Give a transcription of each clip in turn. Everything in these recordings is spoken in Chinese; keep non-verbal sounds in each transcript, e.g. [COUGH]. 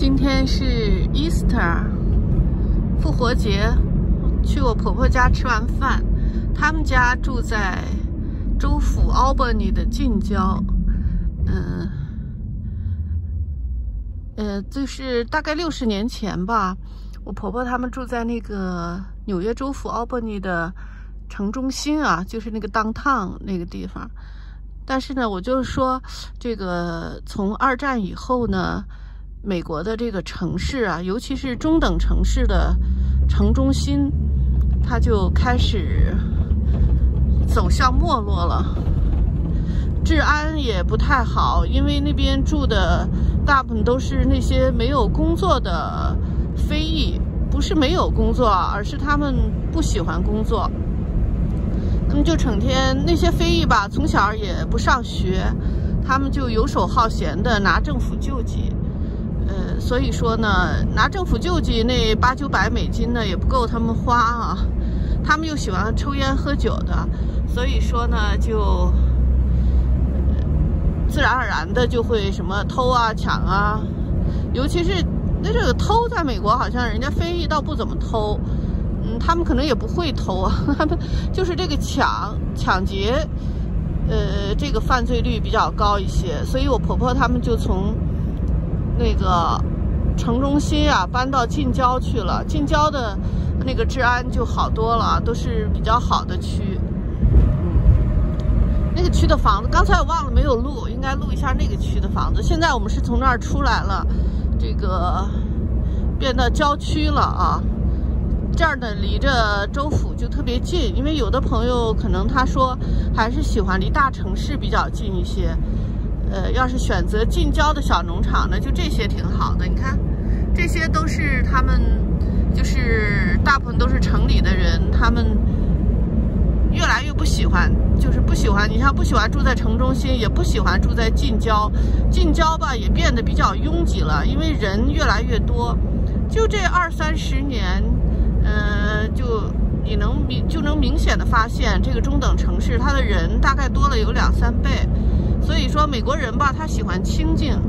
今天是 Easter，复活节，去我婆婆家吃完饭，他们家住在州府 Albany 的近郊，嗯，呃，就是大概六十年前吧，我婆婆他们住在那个纽约州府 Albany 的城中心啊，就是那个 downtown 那个地方。但是呢，我就是说，这个从二战以后呢，美国的这个城市啊，尤其是中等城市的城中心，它就开始走向没落了，治安也不太好，因为那边住的大部分都是那些没有工作的非裔，不是没有工作，而是他们不喜欢工作。他们就成天那些非裔吧，从小也不上学，他们就游手好闲的拿政府救济，呃，所以说呢，拿政府救济那八九百美金呢也不够他们花啊，他们又喜欢抽烟喝酒的，所以说呢就自然而然的就会什么偷啊抢啊，尤其是那这个偷，在美国好像人家非裔倒不怎么偷。嗯，他们可能也不会偷啊，他 [LAUGHS] 们就是这个抢抢劫，呃，这个犯罪率比较高一些，所以我婆婆他们就从那个城中心啊搬到近郊去了，近郊的那个治安就好多了，都是比较好的区。嗯那个区的房子，刚才我忘了没有录，应该录一下那个区的房子。现在我们是从那儿出来了，这个变到郊区了啊。这儿呢，离着州府就特别近，因为有的朋友可能他说还是喜欢离大城市比较近一些。呃，要是选择近郊的小农场呢，就这些挺好的。你看，这些都是他们，就是大部分都是城里的人，他们越来越不喜欢，就是不喜欢。你像不喜欢住在城中心，也不喜欢住在近郊。近郊吧也变得比较拥挤了，因为人越来越多。就这二三十年。嗯，就你能明就能明显的发现，这个中等城市它的人大概多了有两三倍，所以说美国人吧，他喜欢清静，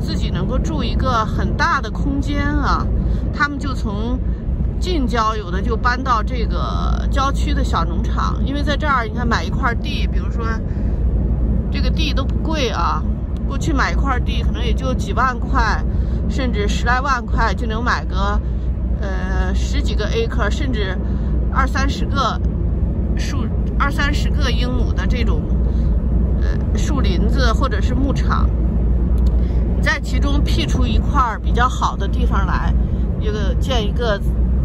自己能够住一个很大的空间啊，他们就从近郊有的就搬到这个郊区的小农场，因为在这儿你看买一块地，比如说这个地都不贵啊，过去买一块地可能也就几万块，甚至十来万块就能买个。呃，十几个 acre，甚至二三十个数，二三十个英亩的这种树林子或者是牧场，你在其中辟出一块比较好的地方来，一个建一个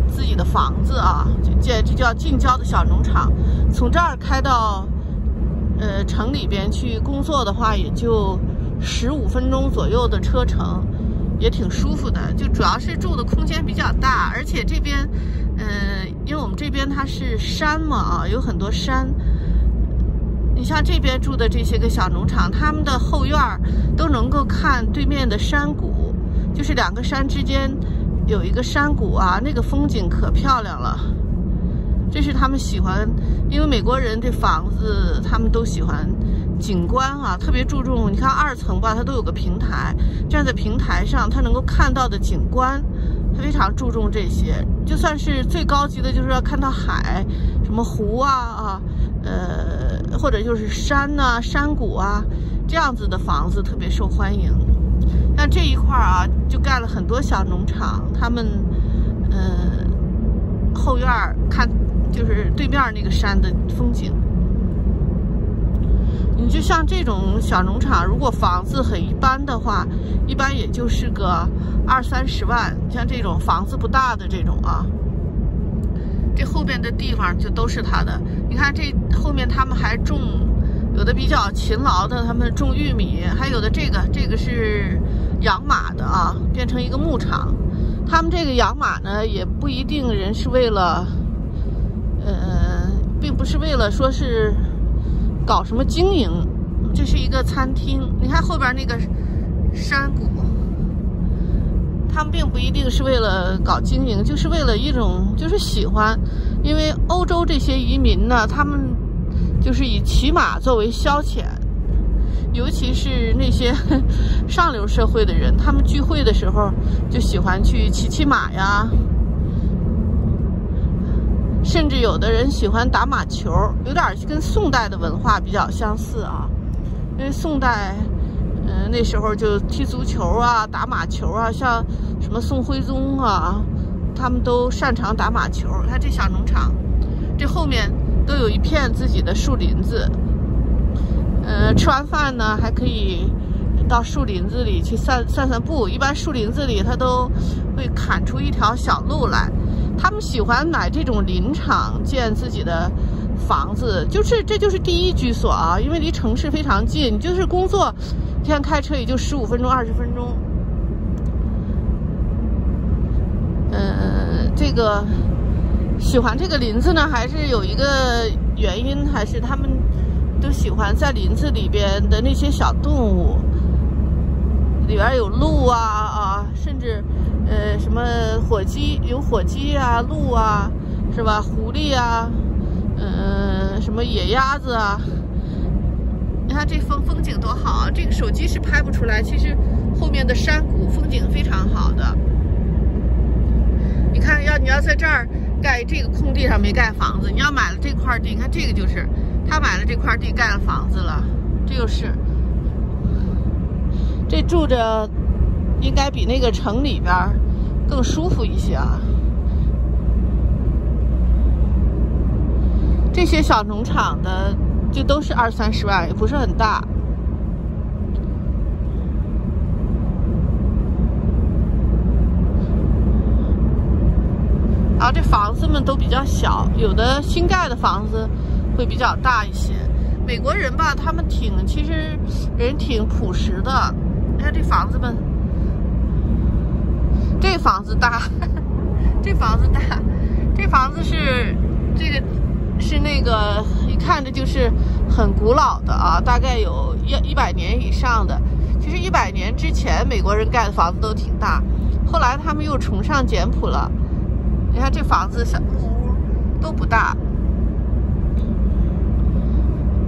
自己的房子啊，就建这叫近郊的小农场。从这儿开到呃城里边去工作的话，也就十五分钟左右的车程。也挺舒服的，就主要是住的空间比较大，而且这边，嗯，因为我们这边它是山嘛，啊，有很多山。你像这边住的这些个小农场，他们的后院儿都能够看对面的山谷，就是两个山之间有一个山谷啊，那个风景可漂亮了。这是他们喜欢，因为美国人这房子他们都喜欢。景观啊，特别注重。你看二层吧，它都有个平台，站在平台上，它能够看到的景观，它非常注重这些。就算是最高级的，就是要看到海，什么湖啊啊，呃，或者就是山呐、山谷啊，这样子的房子特别受欢迎。像这一块啊，就盖了很多小农场，他们，呃，后院看就是对面那个山的风景。你就像这种小农场，如果房子很一般的话，一般也就是个二三十万。像这种房子不大的这种啊，这后边的地方就都是他的。你看这后面他们还种，有的比较勤劳的，他们种玉米，还有的这个这个是养马的啊，变成一个牧场。他们这个养马呢，也不一定人是为了，呃，并不是为了说是。搞什么经营？这是一个餐厅。你看后边那个山谷，他们并不一定是为了搞经营，就是为了一种就是喜欢。因为欧洲这些移民呢，他们就是以骑马作为消遣。尤其是那些 [LAUGHS] 上流社会的人，他们聚会的时候就喜欢去骑骑马呀，甚至有的人喜欢打马球，有点跟宋代的文化比较相似啊。因为宋代，嗯，那时候就踢足球啊，打马球啊，像什么宋徽宗啊，他们都擅长打马球。看这小农场，这后面都有一片自己的树林子。呃，吃完饭呢，还可以到树林子里去散散散步。一般树林子里，他都会砍出一条小路来。他们喜欢买这种林场建自己的房子，就是这就是第一居所啊，因为离城市非常近，就是工作，天开车也就十五分钟、二十分钟。嗯，这个喜欢这个林子呢，还是有一个原因，还是他们。都喜欢在林子里边的那些小动物，里边有鹿啊啊，甚至呃什么火鸡，有火鸡啊，鹿啊，是吧？狐狸啊，嗯，什么野鸭子啊？你看这风风景多好啊！这个手机是拍不出来，其实后面的山谷风景非常好的。你看，要你要在这儿盖这个空地上没盖房子，你要买了这块地，你看这个就是。他买了这块地，盖了房子了，这就是，这住着应该比那个城里边更舒服一些啊。这些小农场的就都是二三十万，也不是很大。然后这房子们都比较小，有的新盖的房子。会比较大一些，美国人吧，他们挺其实人挺朴实的。你看这房子们，这房子大，[LAUGHS] 这房子大，这房子是这个是那个一看着就是很古老的啊，大概有一一百年以上的。其实一百年之前美国人盖的房子都挺大，后来他们又崇尚简朴了。你看这房子小木屋都不大。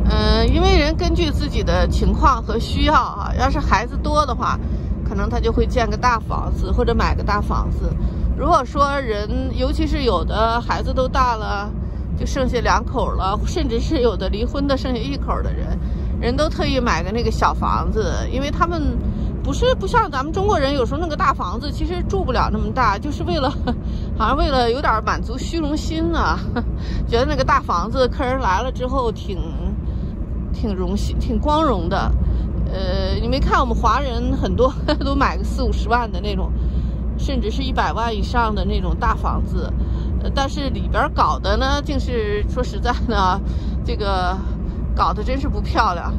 嗯，因为人根据自己的情况和需要啊，要是孩子多的话，可能他就会建个大房子或者买个大房子。如果说人，尤其是有的孩子都大了，就剩下两口了，甚至是有的离婚的剩下一口的人，人都特意买个那个小房子，因为他们不是不像咱们中国人，有时候那个大房子其实住不了那么大，就是为了 [LAUGHS] 好像为了有点满足虚荣心呢，[LAUGHS] 觉得那个大房子客人来了之后挺。挺荣幸，挺光荣的，呃，你没看我们华人很多 [LAUGHS] 都买个四五十万的那种，甚至是一百万以上的那种大房子，但是里边搞的呢，竟是说实在的，这个搞得真是不漂亮。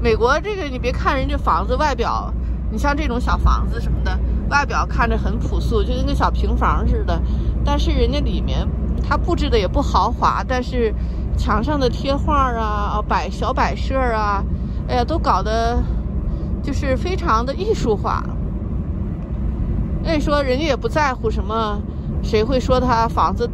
美国这个你别看人家房子外表，你像这种小房子什么的，外表看着很朴素，就跟个小平房似的，但是人家里面它布置的也不豪华，但是。墙上的贴画啊，摆小摆设啊，哎呀，都搞得就是非常的艺术化。那你说人家也不在乎什么，谁会说他房子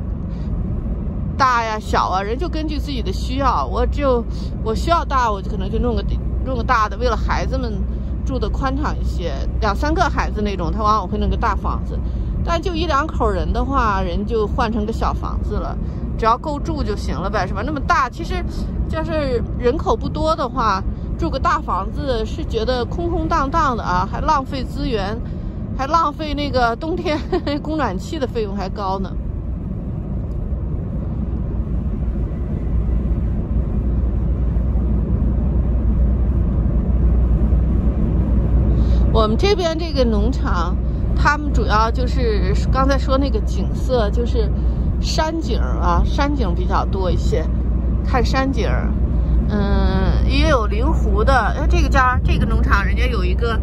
大呀、小啊？人就根据自己的需要，我就我需要大，我就可能就弄个弄个大的，为了孩子们住的宽敞一些，两三个孩子那种，他往往会弄个大房子。但就一两口人的话，人就换成个小房子了。只要够住就行了呗，是吧？那么大，其实就是人口不多的话，住个大房子是觉得空空荡荡的啊，还浪费资源，还浪费那个冬天 [LAUGHS] 供暖气的费用还高呢。我们这边这个农场，他们主要就是刚才说那个景色，就是。山景啊，山景比较多一些，看山景嗯，也有临湖的。哎，这个家这个农场，人家有一个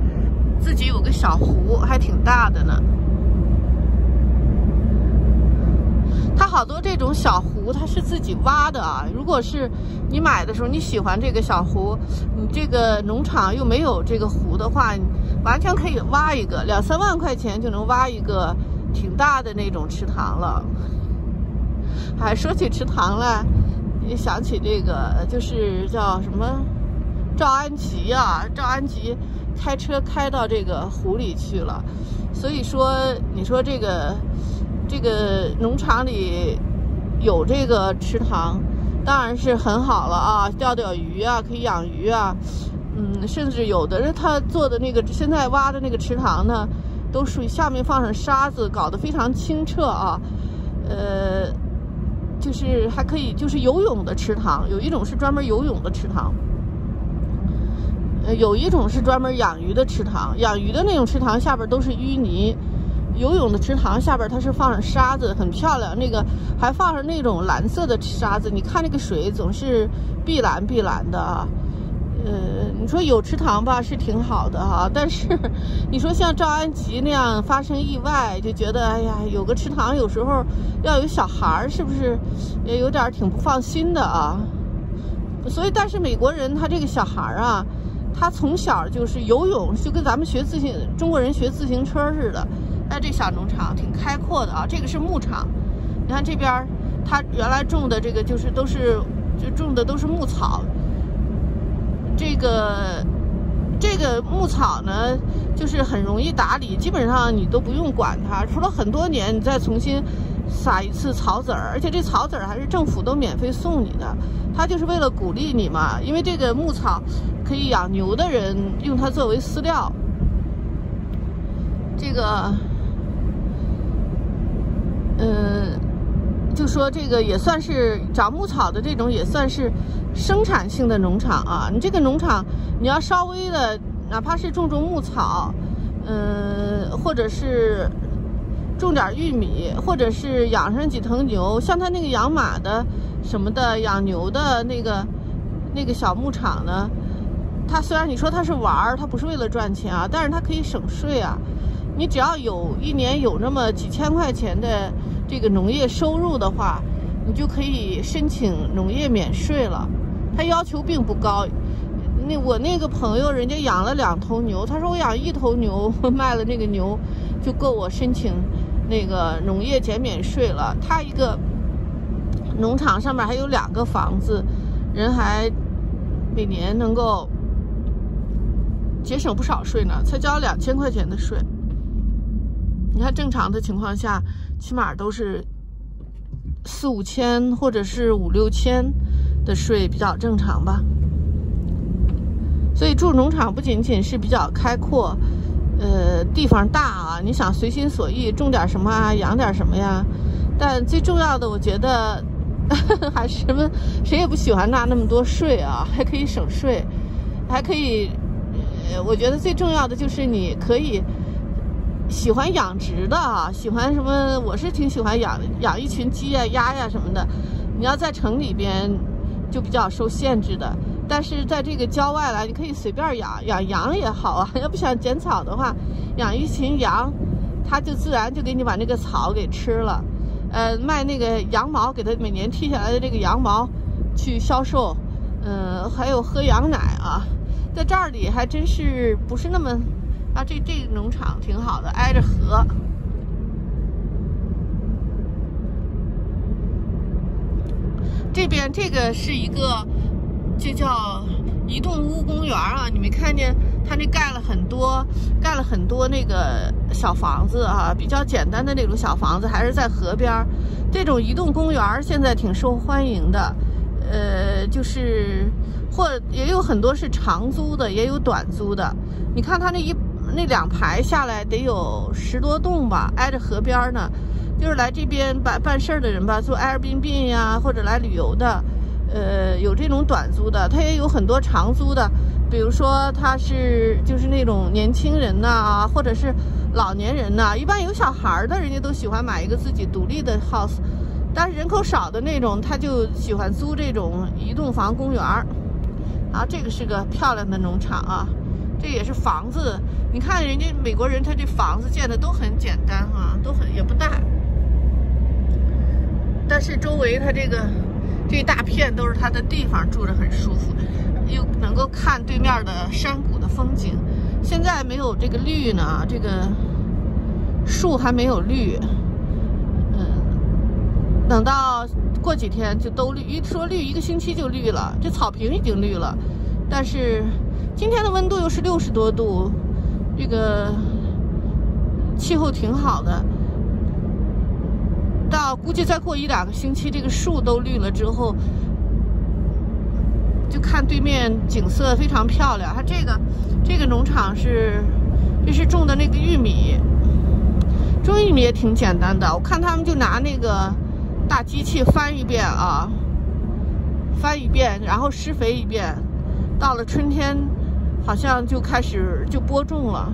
自己有个小湖，还挺大的呢。它好多这种小湖，它是自己挖的啊。如果是你买的时候你喜欢这个小湖，你这个农场又没有这个湖的话，完全可以挖一个，两三万块钱就能挖一个挺大的那种池塘了。还说起池塘来，也想起这个，就是叫什么赵安吉啊，赵安吉开车开到这个湖里去了。所以说，你说这个这个农场里有这个池塘，当然是很好了啊，钓钓鱼啊，可以养鱼啊。嗯，甚至有的人他做的那个现在挖的那个池塘呢，都属于下面放上沙子，搞得非常清澈啊。呃，就是还可以，就是游泳的池塘，有一种是专门游泳的池塘，有一种是专门养鱼的池塘。养鱼的那种池塘下边都是淤泥，游泳的池塘下边它是放上沙子，很漂亮。那个还放上那种蓝色的沙子，你看那个水总是碧蓝碧蓝的啊。呃，你说有池塘吧，是挺好的哈。但是，你说像赵安吉那样发生意外，就觉得哎呀，有个池塘有时候要有小孩，是不是也有点挺不放心的啊？所以，但是美国人他这个小孩啊，他从小就是游泳，就跟咱们学自行中国人学自行车似的。哎，这小农场挺开阔的啊，这个是牧场。你看这边，他原来种的这个就是都是就种的都是牧草。这个这个牧草呢，就是很容易打理，基本上你都不用管它，除了很多年你再重新撒一次草籽儿，而且这草籽儿还是政府都免费送你的，它就是为了鼓励你嘛，因为这个牧草可以养牛的人用它作为饲料，这个，嗯。就说这个也算是长牧草的这种，也算是生产性的农场啊。你这个农场，你要稍微的，哪怕是种种牧草，嗯，或者是种点玉米，或者是养上几头牛，像他那个养马的什么的，养牛的那个那个小牧场呢，他虽然你说他是玩儿，他不是为了赚钱啊，但是他可以省税啊。你只要有一年有那么几千块钱的。这个农业收入的话，你就可以申请农业免税了。他要求并不高。那我那个朋友，人家养了两头牛，他说我养一头牛卖了那个牛，就够我申请那个农业减免税了。他一个农场上面还有两个房子，人还每年能够节省不少税呢，才交两千块钱的税。你看正常的情况下。起码都是四五千或者是五六千的税比较正常吧。所以住农场不仅仅是比较开阔，呃，地方大啊，你想随心所欲种点什么啊，养点什么呀。但最重要的，我觉得 [LAUGHS] 还是什么，谁也不喜欢纳那么多税啊，还可以省税，还可以，呃，我觉得最重要的就是你可以。喜欢养殖的啊，喜欢什么？我是挺喜欢养养一群鸡呀、鸭呀什么的。你要在城里边，就比较受限制的。但是在这个郊外来，你可以随便养，养羊也好啊。[LAUGHS] 要不想剪草的话，养一群羊，它就自然就给你把那个草给吃了。呃，卖那个羊毛，给它每年剃下来的这个羊毛去销售。嗯，还有喝羊奶啊，在这里还真是不是那么。啊，这这个农场挺好的，挨着河。这边这个是一个，就叫移动屋公园啊。你没看见它那盖了很多，盖了很多那个小房子啊，比较简单的那种小房子，还是在河边。这种移动公园现在挺受欢迎的，呃，就是或也有很多是长租的，也有短租的。你看它那一。那两排下来得有十多栋吧，挨着河边呢，就是来这边办办事儿的人吧，做 Airbnb 呀，或者来旅游的，呃，有这种短租的，他也有很多长租的，比如说他是就是那种年轻人呐，或者是老年人呐，一般有小孩的，人家都喜欢买一个自己独立的 house，但是人口少的那种，他就喜欢租这种移动房公园儿，啊，这个是个漂亮的农场啊。这也是房子，你看人家美国人，他这房子建的都很简单啊，都很也不大，但是周围他这个这一大片都是他的地方，住着很舒服，又能够看对面的山谷的风景。现在没有这个绿呢，这个树还没有绿，等到过几天就都绿，一说绿一个星期就绿了，这草坪已经绿了。但是今天的温度又是六十多度，这个气候挺好的。到估计再过一两个星期，这个树都绿了之后，就看对面景色非常漂亮。它这个这个农场是这是种的那个玉米，种玉米也挺简单的。我看他们就拿那个大机器翻一遍啊，翻一遍，然后施肥一遍。到了春天，好像就开始就播种了。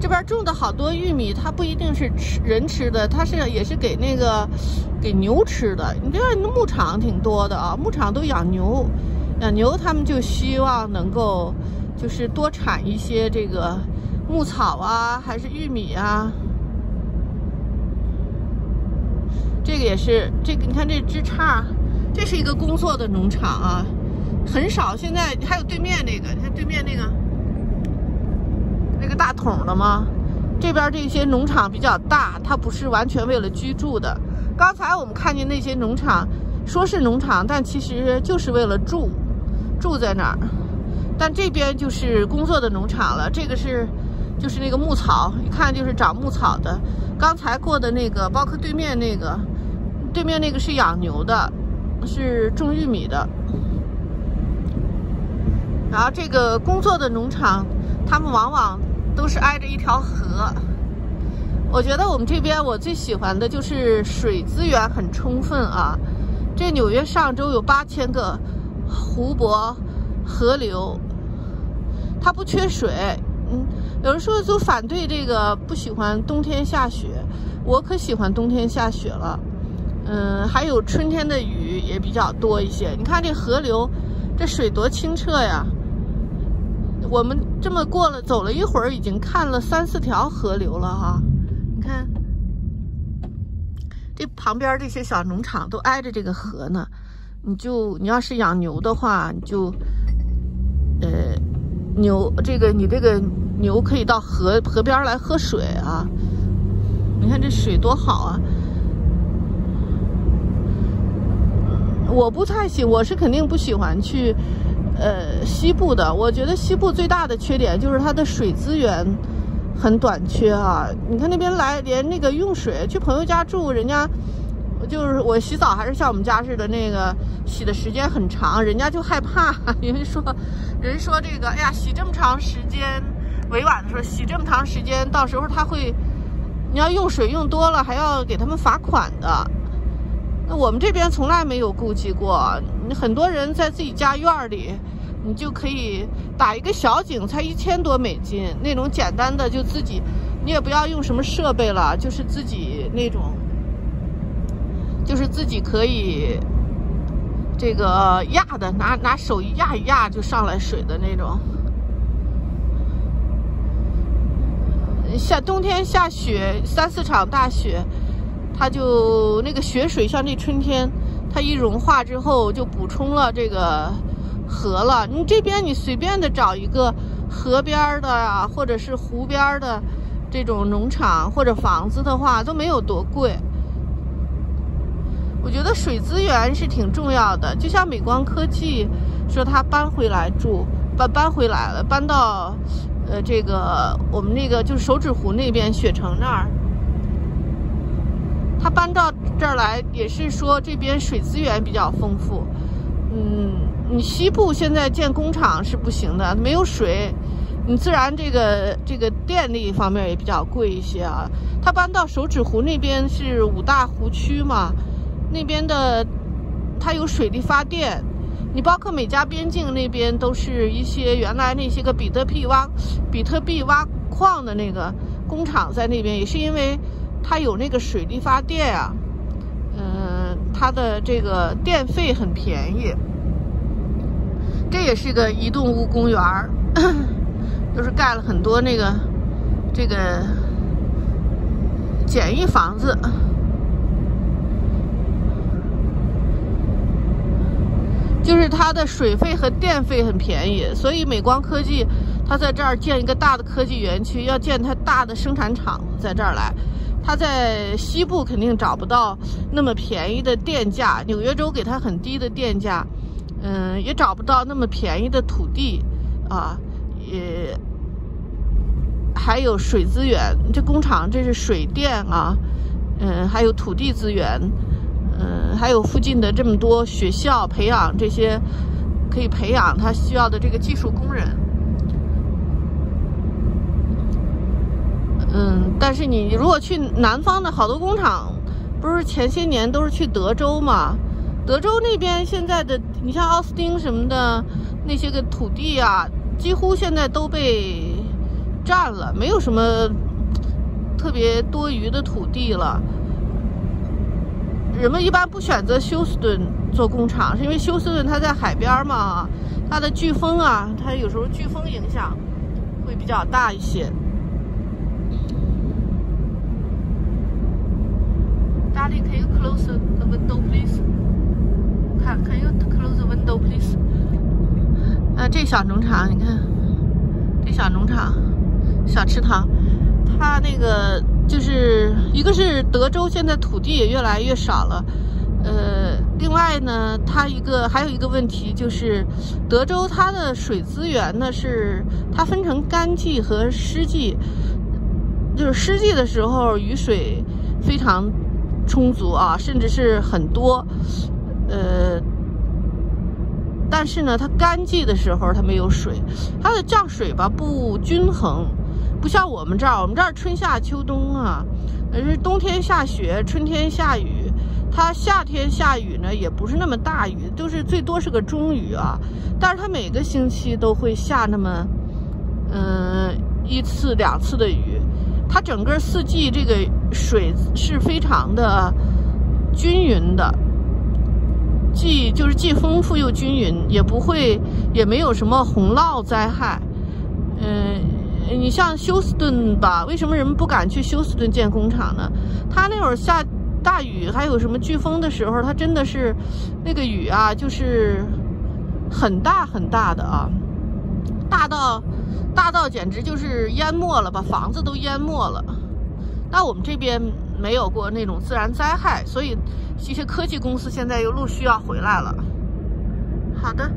这边种的好多玉米，它不一定是吃人吃的，它是也是给那个给牛吃的。你这牧场挺多的啊，牧场都养牛，养牛他们就希望能够就是多产一些这个牧草啊，还是玉米啊。这个也是，这个你看这枝杈，这是一个工作的农场啊，很少。现在还有对面那个，你看对面那个。那个大桶的吗？这边这些农场比较大，它不是完全为了居住的。刚才我们看见那些农场，说是农场，但其实就是为了住，住在那儿。但这边就是工作的农场了。这个是，就是那个牧草，一看就是长牧草的。刚才过的那个，包括对面那个，对面那个是养牛的，是种玉米的。然后这个工作的农场，他们往往。都是挨着一条河，我觉得我们这边我最喜欢的就是水资源很充分啊。这纽约上周有八千个湖泊、河流，它不缺水。嗯，有人说就反对这个，不喜欢冬天下雪，我可喜欢冬天下雪了。嗯，还有春天的雨也比较多一些。你看这河流，这水多清澈呀！我们这么过了，走了一会儿，已经看了三四条河流了哈。你看，这旁边这些小农场都挨着这个河呢。你就你要是养牛的话，你就，呃，牛这个你这个牛可以到河河边来喝水啊。你看这水多好啊！我不太喜，我是肯定不喜欢去。呃，西部的，我觉得西部最大的缺点就是它的水资源很短缺啊。你看那边来，连那个用水，去朋友家住，人家就是我洗澡还是像我们家似的，那个洗的时间很长，人家就害怕，[LAUGHS] 因为说人说这个，哎呀，洗这么长时间，委婉的说，洗这么长时间，到时候他会，你要用水用多了，还要给他们罚款的。那我们这边从来没有顾及过，很多人在自己家院里，你就可以打一个小井，才一千多美金，那种简单的就自己，你也不要用什么设备了，就是自己那种，就是自己可以这个压的，拿拿手一压一压就上来水的那种。下冬天下雪，三四场大雪。它就那个雪水，像这春天，它一融化之后，就补充了这个河了。你这边你随便的找一个河边的啊，或者是湖边的这种农场或者房子的话，都没有多贵。我觉得水资源是挺重要的。就像美光科技说，他搬回来住，搬搬回来了，搬到呃这个我们那个就是手指湖那边雪城那儿。他搬到这儿来，也是说这边水资源比较丰富。嗯，你西部现在建工厂是不行的，没有水，你自然这个这个电力方面也比较贵一些啊。他搬到手指湖那边是五大湖区嘛，那边的它有水力发电。你包括美加边境那边都是一些原来那些个比特币挖比特币挖矿的那个工厂在那边，也是因为。它有那个水力发电啊，嗯，它的这个电费很便宜。这也是个移动物公园儿，[CLEARS THROAT] 就是盖了很多那个这个简易房子，就是它的水费和电费很便宜，所以美光科技它在这儿建一个大的科技园区，要建它大的生产厂在这儿来。他在西部肯定找不到那么便宜的电价，纽约州给他很低的电价，嗯，也找不到那么便宜的土地啊，也还有水资源。这工厂这是水电啊，嗯，还有土地资源，嗯，还有附近的这么多学校培养这些可以培养他需要的这个技术工人。嗯，但是你如果去南方的好多工厂，不是前些年都是去德州嘛？德州那边现在的，你像奥斯汀什么的那些个土地啊，几乎现在都被占了，没有什么特别多余的土地了。人们一般不选择休斯顿做工厂，是因为休斯顿它在海边嘛，它的飓风啊，它有时候飓风影响会比较大一些。Darling, can you close the window, please? Can Can you close the window, please? 啊，这小农场，你看，这小农场，小池塘，它那个就是一个是德州现在土地也越来越少了，呃，另外呢，它一个还有一个问题就是，德州它的水资源呢是它分成干季和湿季，就是湿季的时候雨水非常充足啊，甚至是很多。呃，但是呢，它干季的时候它没有水，它的降水吧不均衡，不像我们这儿，我们这儿春夏秋冬啊，是冬天下雪，春天下雨，它夏天下雨呢也不是那么大雨，都是最多是个中雨啊，但是它每个星期都会下那么，嗯，一次两次的雨，它整个四季这个水是非常的均匀的。既就是既丰富又均匀，也不会也没有什么洪涝灾害。嗯，你像休斯顿吧，为什么人们不敢去休斯顿建工厂呢？他那会儿下大雨，还有什么飓风的时候，他真的是那个雨啊，就是很大很大的啊，大到大到简直就是淹没了，把房子都淹没了。那我们这边。没有过那种自然灾害，所以这些科技公司现在又陆续要回来了。好的。